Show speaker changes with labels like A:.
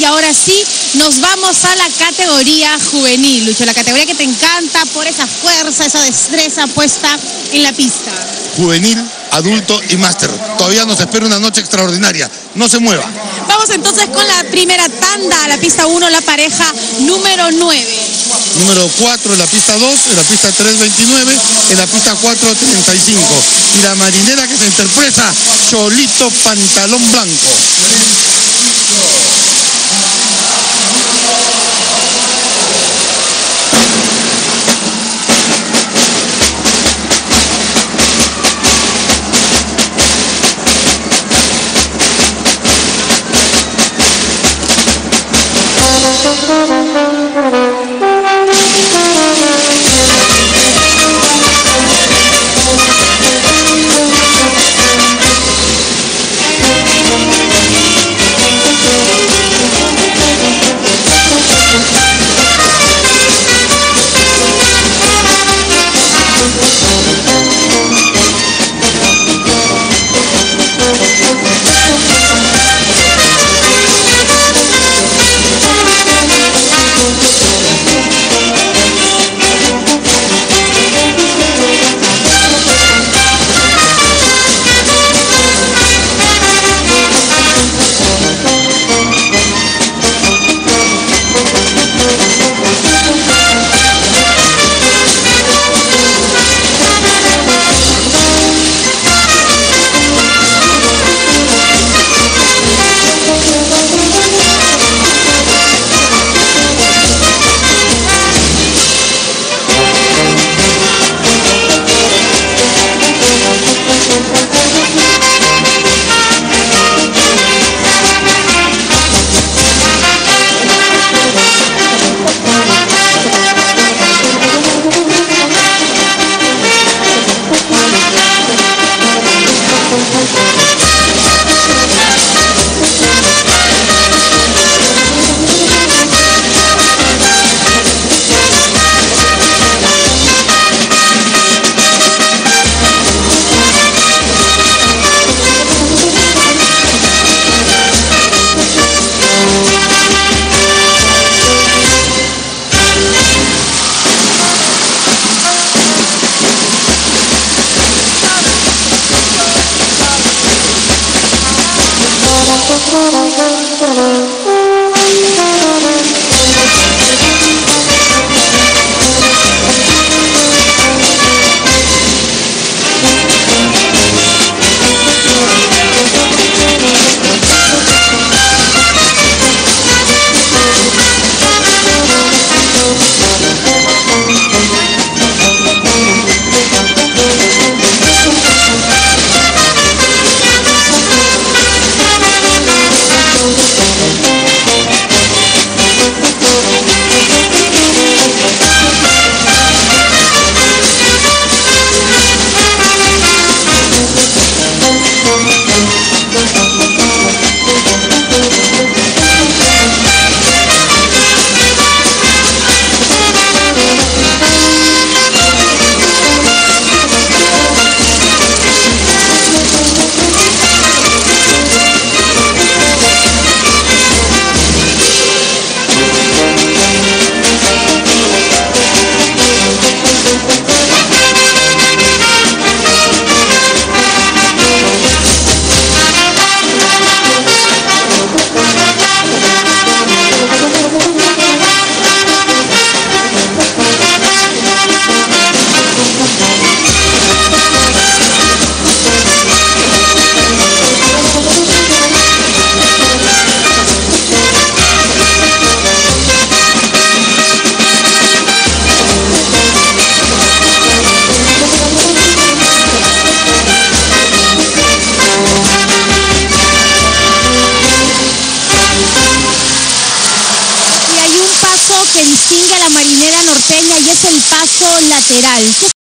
A: y ahora sí nos vamos a la categoría juvenil, Lucho, la categoría que te encanta por esa fuerza, esa destreza puesta en la pista.
B: Juvenil, adulto y máster. Todavía nos espera una noche extraordinaria. No se mueva.
A: Vamos entonces con la primera tanda, a la pista 1, la pareja número 9.
B: Número 4 en la pista 2, en la pista 329, en la pista 435. Y la marinera que se interpreta, Cholito Pantalón Blanco.
A: Que distingue a la marinera norteña y es el paso lateral.